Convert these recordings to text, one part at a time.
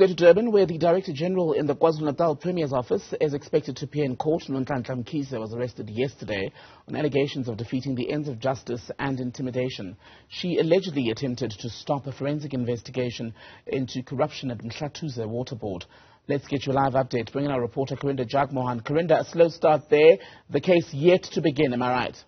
go to Durban, where the Director General in the KwaZulu-Natal Premier's office is expected to appear in court. Nonhlanhla Mkhize was arrested yesterday on allegations of defeating the ends of justice and intimidation. She allegedly attempted to stop a forensic investigation into corruption at Mhlathuze Water Board. Let's get you a live update. Bring in our reporter, Karinda Jagmohan. Karinda, a slow start there. The case yet to begin, am I right?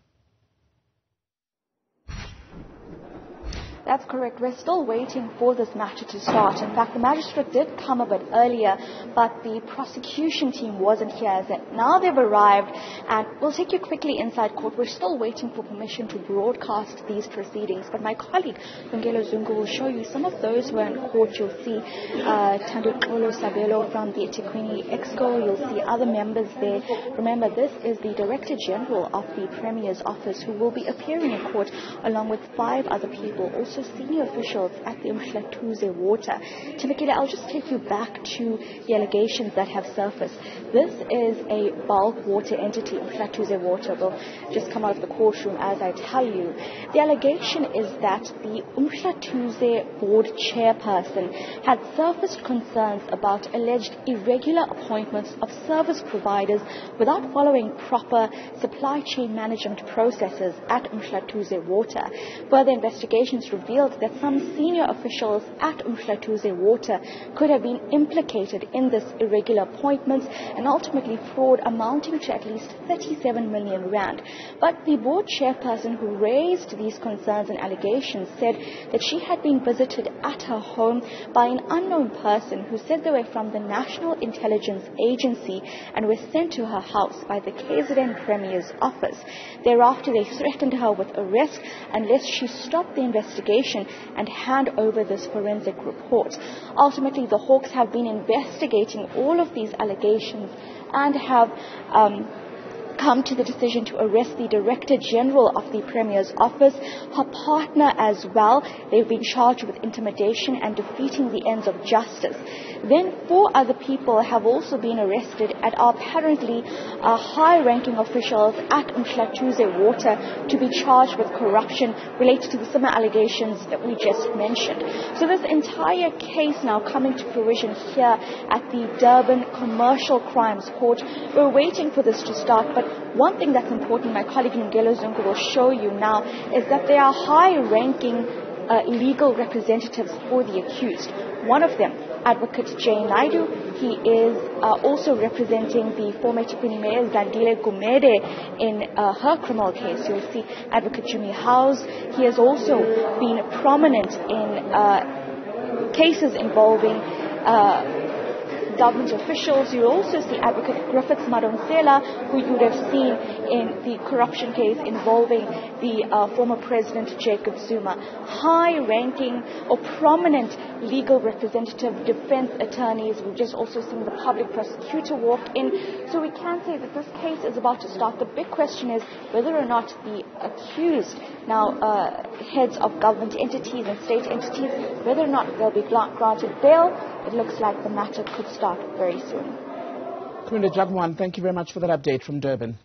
That's correct. We're still waiting for this matter to start. In fact, the magistrate did come a bit earlier, but the prosecution team wasn't here. As now they've arrived, and we'll take you quickly inside court. We're still waiting for permission to broadcast these proceedings, but my colleague Lungelo Zungu will show you some of those who are in court. You'll see uh, Tando Sabelo from the eThekwini Exco. You'll see other members there. Remember, this is the Director General of the Premier's office who will be appearing in court along with five other people. Also also senior officials at the Mhlathuze water. Timikile, I'll just take you back to the allegations that have surfaced. This is a bulk water entity, Mhlathuze water, will just come out of the courtroom as I tell you. The allegation is that the Mhlathuze board chairperson had surfaced concerns about alleged irregular appointments of service providers without following proper supply chain management processes at Mhlathuze water. Further investigations revealed that some senior officials at Mhlathuze Water could have been implicated in this irregular appointments and ultimately fraud amounting to at least 37 million rand. But the board chairperson who raised these concerns and allegations said that she had been visited at her home by an unknown person who said they were from the National Intelligence Agency and were sent to her house by the KZN Premier's office. Thereafter, they threatened her with arrest unless she stopped the investigation investigation and hand over this forensic report. Ultimately, the Hawks have been investigating all of these allegations and have um, come to the decision to arrest the Director General of the Premier's office, her partner as well. They've been charged with intimidation and defeating the ends of justice. Then four other people have also been arrested and are apparently uh, high-ranking officials at Mhlathuze Water to be charged with corruption related to the similar allegations that we just mentioned. So this entire case now coming to fruition here at the Durban Commercial Crimes Court. We're waiting for this to start, but one thing that's important, my colleague Lungelo Zungu will show you now, is that there are high-ranking uh, legal representatives for the accused. One of them, Advocate Jay Naidoo, he is uh, also representing the former eThekwini Mayor Zandile Gumede in uh, her criminal case. You'll see Advocate Jimmy Howse. He has also been prominent in uh, cases involving uh, government officials. You also see Advocate Griffiths Madonsela, who you would have seen in the corruption case involving the uh, former President Jacob Zuma. High-ranking or prominent legal representative defense attorneys. We've just also seen the public prosecutor walk in. So we can say that this case is about to start. The big question is whether or not the accused, now uh, heads of government entities and state entities, whether or not they'll be granted bail it looks like the matter could start very soon. Karinda Jagmohan, thank you very much for that update from Durban.